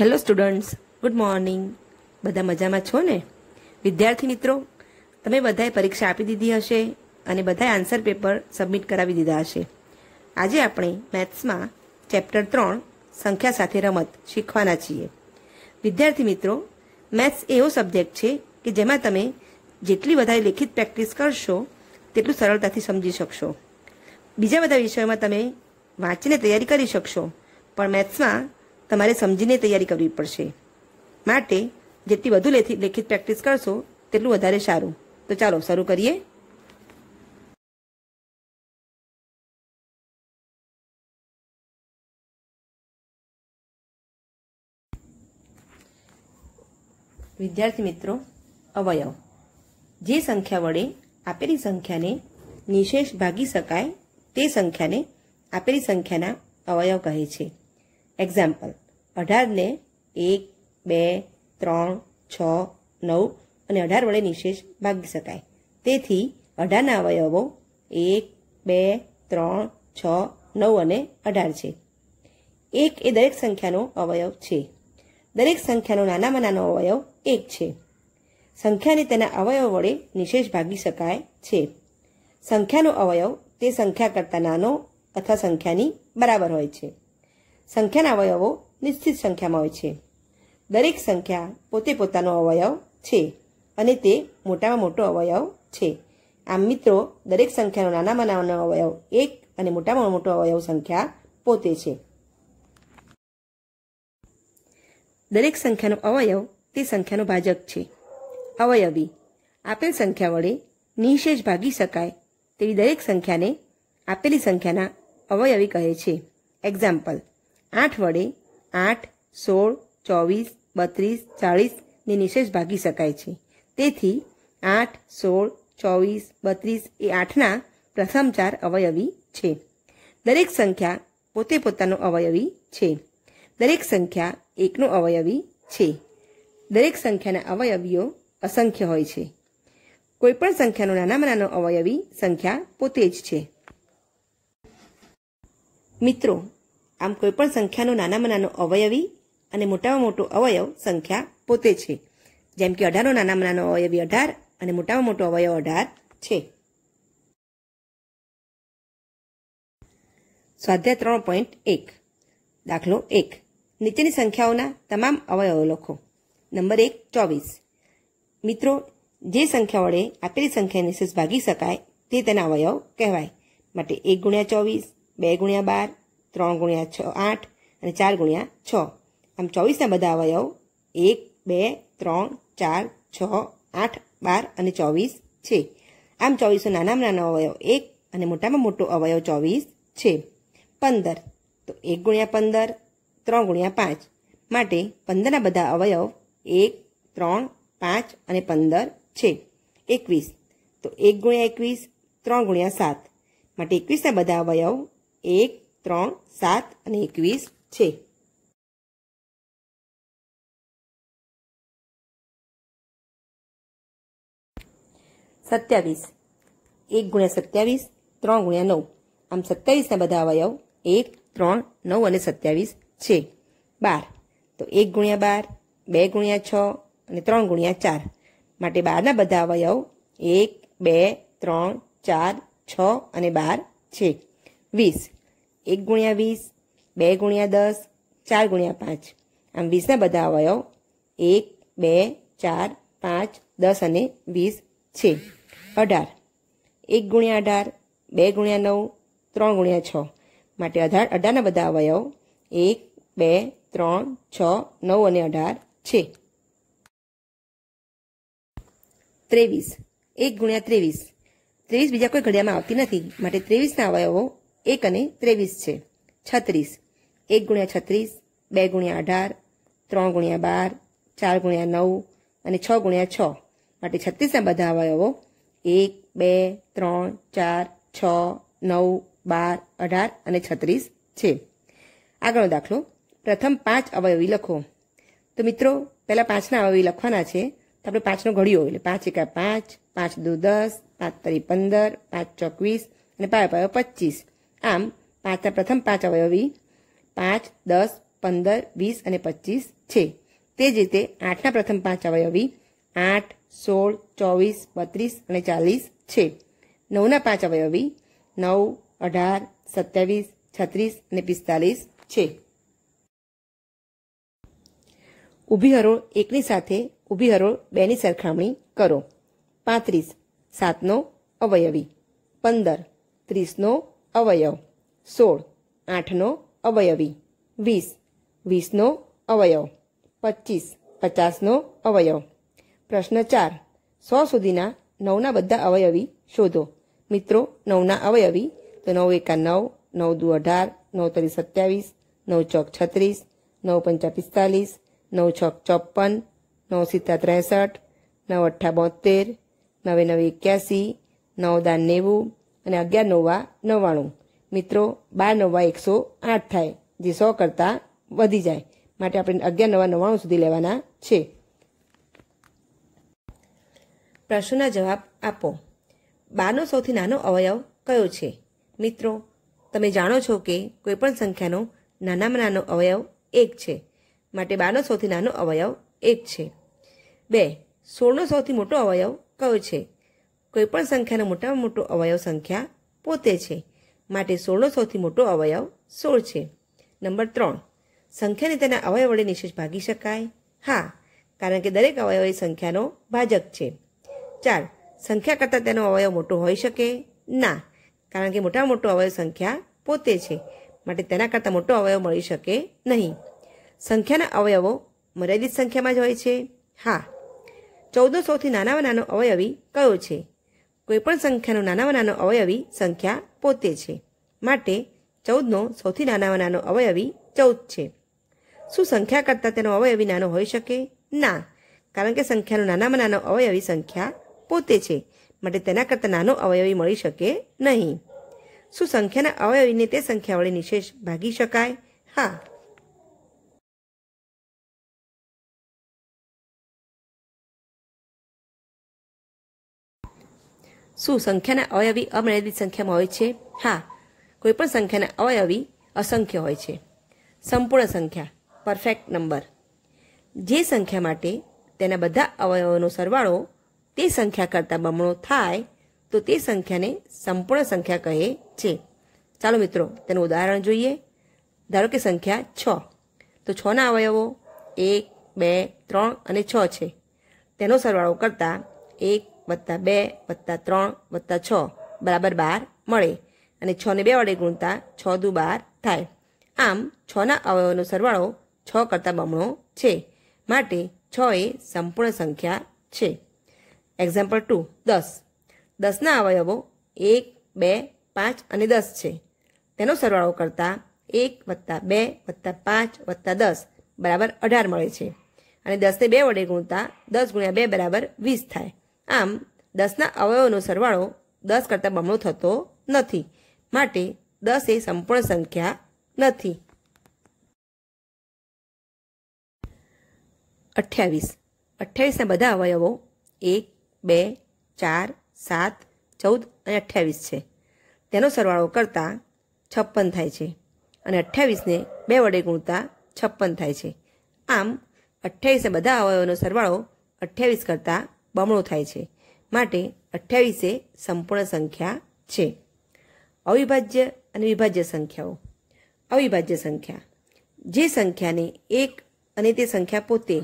Hello students, good morning. બધા મજામાં છો ને? વિદ્યાર્થી મિત્રો, તમે બધાએ પરીક્ષા આપી દીધી હશે અને બધાએ આન્સર પેપર સબમિટ કરાવી દીધા હશે. આજે આપણે મેથ્સમાં ચેપ્ટર ત્રણ, સંખ્યા સાથે રમત શીખવાના છીએ. વિદ્યાર્થી મિત્રો, મેથ્સ એવો સબ્જેક્ટ છે કે જેમાં તમે જેટલી વધારે લેખિત પ્રેક્ટિસ કરશો, તેટલું સરળતાથી સમજી શકશો. બીજા બધા વિષયોમાં તમે વાંચીને તૈયારી કરી શકશો, પણ મેથ્સમાં તમારે સમજીને તૈયારી કરવી પડશે. માટે જેટલી વધુ લેખિત પ્રેક્ટિસ કરશો, તેટલું વધારે સારું. તો ચાલો, શરૂ કરીએ. વિદ્યાર્થી મિત્રો, અવયવ. જે સંખ્યા વડે આપેલી સંખ્યાને નિશેષ ભાગી શકાય, તે સંખ્યાને આપેલી સંખ્યાના અવયવ કહે છે. એક્ઝામ્પલ અઢારને એક, બે, ત્રણ, છ, નવ અને અઢાર વડે નિશેષ ભાગી શકાય. તેથી અઢારના અવયવો એક, બે, ત્રણ, છ, નવ અને અઢાર છે. એક એ દરેક સંખ્યાનો અવયવ છે. દરેક સંખ્યાનો નાનામાં નાનો અવયવ એક છે. સંખ્યાને તેના અવયવ વડે નિશેષ ભાગી શકાય છે. સંખ્યાનો અવયવ તે સંખ્યા કરતાં નાનો અથવા સંખ્યાની બરાબર હોય છે. સંખ્યાના અવયવો નિશ્ચિત સંખ્યામાં હોય છે. દરેક સંખ્યા પોતે પોતાનો અવયવ છે અને તે મોટામાં મોટો અવયવ છે. આમ મિત્રો, દરેક સંખ્યાનો નાનામાં નાનો અવયવ એક અને મોટામાં મોટો અવયવ સંખ્યા પોતે છે. દરેક સંખ્યાનો અવયવ તે સંખ્યાનો ભાજક છે. અવયવી. આપેલ સંખ્યા વડે નિશેષ ભાગી શકાય તેવી દરેક સંખ્યાને આપેલી સંખ્યાના અવયવી કહે છે. એક્ઝામ્પલ આઠ વડે આઠ, સોળ, ચોવીસ, બત્રીસ ચાળીસને નિશેષ ભાગી શકાય છે. તેથી આઠ, સોળ, ચોવીસ, બત્રીસ એ આઠના પ્રથમ ચાર અવયવી છે. દરેક સંખ્યા પોતે પોતાનો અવયવી છે. દરેક સંખ્યા એકનો અવયવી છે. દરેક સંખ્યાના અવયવીઓ અસંખ્ય હોય છે. કોઈપણ સંખ્યાનો નાનામાં નાનો અવયવી સંખ્યા પોતે જ છે. મિત્રો આમ કોઈપણ સંખ્યાનો નાનામાં નાનો અવયવી અને મોટામાં મોટો અવયવ સંખ્યા પોતે છે. જેમ કે અઢારનો નાનામાં નાનો અવયવી અઢાર અને મોટામાં મોટો અવયવ અઢાર છે. સ્વાધ્યાય ત્રણ પોઈન્ટ એક. દાખલો એક. નીચેની સંખ્યાઓના તમામ અવયવો લખો. નંબર એક, ચોવીસ. મિત્રો, જે સંખ્યા વડે આપેલી સંખ્યાને નિશેષ ભાગી શકાય તે તેના અવયવ કહેવાય. માટે એક ગુણ્યા ચોવીસ, બે ગુણ્યા બાર ત્રણ ગુણ્યા છ, આઠ અને ચાર ગુણ્યા છ. આમ ચોવીસના બધા અવયવ, એક, બે, ત્રણ, ચાર, છ, આઠ, બાર અને ચોવીસ છે. આમ ચોવીસો નાનામાં નાનો અવયવ એક અને મોટામાં મોટો અવયવ ચોવીસ છે. પંદર, તો એક ગુણ્યા પંદર, ત્રણ ગુણ્યા પાંચ. માટે પંદરના બધા અવયવ એક, ત્રણ, પાંચ અને પંદર છે. એકવીસ, તો એક ગુણ્યા એકવીસ, ત્રણ ગુણ્યા સાત. માટે એકવીસના બધા અવયવ એક ત્રણ, સાત અને એકવીસ છે. સત્યાવીસ. એક ગુણ્યા સત્યાવીસ, ત્રણ ગુણ્યા નવ. આમ સત્યાવીસના બધા અવયવ એક, ત્રણ, નવ અને સત્યાવીસ છે. બાર. તો એક ગુણ્યા બાર, બે ગુણ્યા છ અને ત્રણ ગુણ્યા ચાર. માટે બારના બધા અવયવ એક, બે, ત્રણ, ચાર, છ અને બાર છે. વીસ. એક ગુણ્યા વીસ, બે ગુણ્યા દસ, ચાર ગુણ્યા પાંચ. આમ વીસના બધા અવયવ એક, બે, ચાર, પાંચ, દસ અને વીસ છે. અઢાર. એક ગુણ્યા અઢાર, બે ગુણ્યા નવ, ત્રણ ગુણ્યા છ. માટે અઢાર, અઢારના બધા અવયવ એક, બે, ત્રણ, છ, નવ અને અઢાર છે. ત્રેવીસ. એક ગુણ્યા ત્રેવીસ. ત્રેવીસ બીજા કોઈ ઘડિયામાં આવતી નથી. માટે ત્રેવીસના અવયવો એક અને ત્રેવીસ છે. છત્રીસ. એક ગુણ્યા છત્રીસ, બે ગુણ્યા અઢાર, ત્રણ ગુણ્યા બાર, ચાર ગુણ્યા નવ અને છ ગુણ્યા છ. માટે છત્રીસના બધા અવયવો એક, બે, ત્રણ, ચાર, છ, નવ, બાર, અઢાર અને છત્રીસ છે. આગળનો દાખલો. પ્રથમ પાંચ અવયવી લખો. તો મિત્રો, પહેલાં પાંચના અવયવી લખવાના છે. તો આપણે પાંચનો ઘડીયો, એટલે પાંચ એકા પાંચ પાંચ દુ દસ, પાંચ તરી પંદર, પાંચ ચોકવીસ અને પાયો પાયો પચીસ. આમ પાંચના પ્રથમ પાંચ અવયવી, પાંચ, દસ, પંદર, વીસ અને પચીસ છે. તે જ રીતે આઠના પ્રથમ પાંચ અવયવી, આઠ, સોળ, ચોવીસ, બત્રીસ અને ચાલીસ છે. નવના પાંચ અવયવી, નવ, અઢાર, સત્યાવીસ, છત્રીસ અને પિસ્તાલીસ છે. ઊભી હરોળ એકની સાથે ઊભી હરોળ બેની સરખામણી કરો. પાંત્રીસ, સાતનો અવયવી, પંદર, ત્રીસનો અવયવ. સોળ. આઠનો અવયવી. વીસ. વીસનો અવયવ. પચીસ. પચાસનો અવયવ. પ્રશ્ન ચાર. સો સુધીના નવના બધા અવયવી શોધો. મિત્રો, નવના અવયવી તો નવ એકા નવ નવ દુ અઢાર, નવ તરી સત્યાવીસ, નવ ચોક છત્રીસ, નવ પંચા પિસ્તાલીસ, નવ છોક ચોપન નવ સિત્તા ત્રેસઠ, નવ અઠ્ઠા બોતેર, નવે નવે એક્યાસી, નવ દાન નેવું અને અગિયાર નવા નવ્વાણું. મિત્રો, બાર નવા એકસો આઠ થાય, જે સો કરતાં વધી જાય. માટે આપણે અગિયાર નવા નવ્વાણું સુધી લેવાના છે. પ્રશ્નના જવાબ આપો. બારનો સૌથી નાનો અવયવ કયો છે? મિત્રો, તમે જાણો છો કે કોઈપણ સંખ્યાનો નાનામાં નાનો અવયવ એક છે. માટે બારનો સૌથી નાનો અવયવ એક છે. બે, સોળનો સૌથી મોટો અવયવ કયો છે? કોઈપણ સંખ્યાનો મોટામાં મોટો અવયવ સંખ્યા પોતે છે. માટે સોળનો સૌથી મોટો અવયવ સોળ છે. નંબર ત્રણ. સંખ્યાને તેના અવયવ વડે નિશેષ ભાગી શકાય? હા, કારણ કે દરેક અવયવ એ સંખ્યાનો ભાજક છે. ચાર. સંખ્યા કરતાં તેનો અવયવ મોટો હોઈ શકે? ના, કારણ કે મોટામાં મોટો અવયવ સંખ્યા પોતે છે. માટે તેના કરતાં મોટો અવયવ મળી શકે નહીં. સંખ્યાના અવયવો મર્યાદિત સંખ્યામાં જ હોય છે? હા. ચૌદો સૌથી નાનામાં નાનો અવયવી કયો છે? કોઈપણ સંખ્યાનો નાનામાં નાનો અવયવી સંખ્યા પોતે છે. માટે ચૌદનો સૌથી નાનામાં નાનો અવયવી ચૌદ છે. શું સંખ્યા કરતાં તેનો અવયવી નાનો હોઈ શકે? ના. કારણ કે સંખ્યાનો નાનામાં નાનો અવયવી સંખ્યા પોતે છે. માટે તેના કરતાં નાનો અવયવી મળી શકે નહીં. શું સંખ્યાના અવયવીને તે સંખ્યા વડે નિશેષ ભાગી શકાય? હા. શું સંખ્યાના અવયવી અમર્યાદિત સંખ્યામાં હોય છે. હા, કોઈપણ સંખ્યાના અવયવી અસંખ્ય હોય છે. સંપૂર્ણ સંખ્યા પરફેક્ટ નંબર જે સંખ્યા માટે તેના બધા અવયવોનો સરવાળો તે સંખ્યા કરતાં બમણો થાય, તો તે સંખ્યાને સંપૂર્ણ સંખ્યા કહે છે. ચાલો મિત્રો, તેનું ઉદાહરણ જોઈએ. ધારો કે સંખ્યા છ. તો છના અવયવો એક, બે, ત્રણ અને છ છે. તેનો સરવાળો કરતાં એક વત્તા બે, વત્તા ત્રણ, વત્તા છ. બરાબર બાર મળે. અને છને બે વડે ગુણતા છ દુ બાર થાય. આમ છના અવયવોનો સરવાળો છ કરતાં બમણો છે. માટે છ એ સંપૂર્ણ સંખ્યા છે. એક્ઝામ્પલ ટુ દસ. દસના અવયવો એક, બે, પાંચ અને દસ છે. તેનો સરવાળો કરતાં એક વત્તા બે, વત્તા પાંચ, વત્તા દસ, બરાબર અઢાર મળે છે. અને દસને બે વડે ગુણતા દસ ગુણ્યા બે બરાબર વીસ થાય. આમ, દસના અવયવોનો સરવાળો દસ કરતાં બમણો થતો નથી. માટે દસ એ સંપૂર્ણ સંખ્યા નથી. અઠ્યાવીસ. અઠ્યાવીસના બધા અવયવો એક, બે, ચાર, સાત, ચૌદ અને અઠ્યાવીસ છે. તેનો સરવાળો કરતાં છપ્પન થાય છે અને અઠ્યાવીસને બે વડે ગુણતા છપ્પન થાય છે. આમ, અઠ્યાવીસના બધા અવયવોનો સરવાળો અઠ્યાવીસ કરતાં બમણો થાય છે. માટે અઠ્યાવીસે સંપૂર્ણ સંખ્યા છે. અવિભાજ્ય અને વિભાજ્ય સંખ્યાઓ. અવિભાજ્ય સંખ્યા. જે સંખ્યાને એક અને તે સંખ્યા પોતે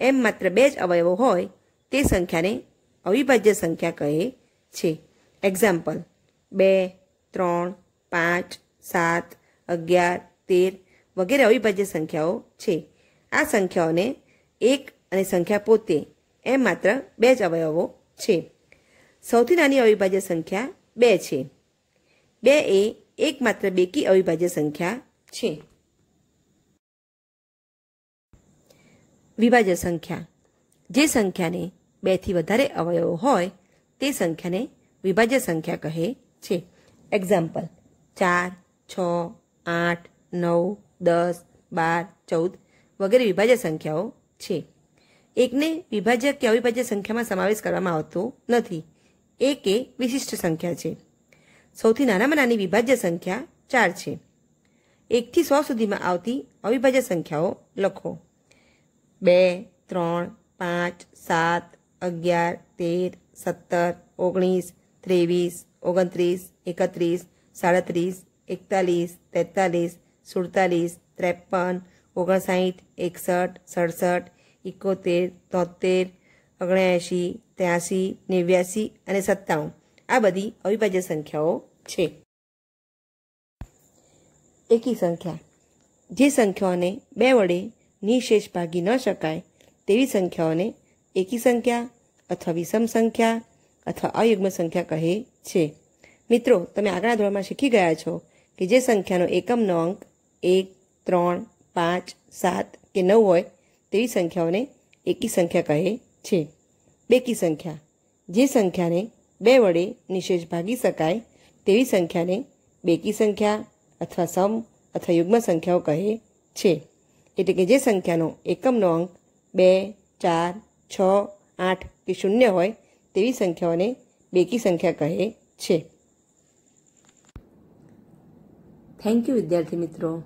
એમ માત્ર બે જ અવયવો હોય, તે સંખ્યાને અવિભાજ્ય સંખ્યા કહે છે. એક્ઝામ્પલ બે, ત્રણ, પાંચ, સાત, અગિયાર, તેર વગેરે અવિભાજ્ય સંખ્યાઓ છે. આ સંખ્યાઓને એક અને સંખ્યા પોતે એમ માત્ર બે જ અવયવો છે. સૌથી નાની અવિભાજ્ય સંખ્યા બે છે. બે એ એકમાત્ર બેકી અવિભાજ્ય સંખ્યા છે. વિભાજ્ય સંખ્યા. જે સંખ્યાને બેથી વધારે અવયવો હોય, તે સંખ્યાને વિભાજ્ય સંખ્યા કહે છે. એક્ઝામ્પલ ચાર, છ, આઠ, નવ, દસ, બાર, ચૌદ વગેરે વિભાજ્ય સંખ્યાઓ છે. એકને વિભાજ્ય કે અવિભાજ્ય સંખ્યામાં સમાવેશ કરવામાં આવતો નથી. એક એ વિશિષ્ટ સંખ્યા છે. સૌથી નાનામાં નાની વિભાજ્ય સંખ્યા ચાર છે. એકથી સો સુધીમાં આવતી અવિભાજ્ય સંખ્યાઓ લખો. બે, ત્રણ, પાંચ, સાત, અગિયાર, તેર, સત્તર, ઓગણીસ, ત્રેવીસ, ઓગણત્રીસ, એકત્રીસ, સાડત્રીસ, એકતાલીસ, તેતાલીસ, સુડતાલીસ, ત્રેપન, ઓગણસાઠ, એકસઠ, સડસઠ એકોતેર, તોતેર, ઓગણએંશી ત્યાસી નેવ્યાસી અને સત્તાણું. આ બધી અવિભાજ્ય સંખ્યાઓ છે. એકી સંખ્યા. જે સંખ્યાઓને બે વડે નિશેષ ભાગી ન શકાય, તેવી સંખ્યાઓને એકી સંખ્યા અથવા વિષમ સંખ્યા અથવા અયુગ્મ સંખ્યા કહે છે. મિત્રો, તમે આગળના ધોરણમાં શીખી ગયા છો કે જે સંખ્યાનો એકમનો અંક એક, ત્રણ, પાંચ, સાત કે નવ હોય તેવી સંખ્યાઓને એકી સંખ્યા કહે છે. બેકી સંખ્યા. જે સંખ્યાને બે વડે નિશેષ ભાગી શકાય, તેવી સંખ્યાને બેકી સંખ્યા અથવા સમ અથવા યુગ્મ સંખ્યાઓ કહે છે. એટલે કે જે સંખ્યાનો એકમનો અંક બે, ચાર, છ, આઠ કે શૂન્ય હોય, તેવી સંખ્યાઓને બેકી સંખ્યા કહે છે. થેન્ક યુ વિદ્યાર્થી મિત્રો.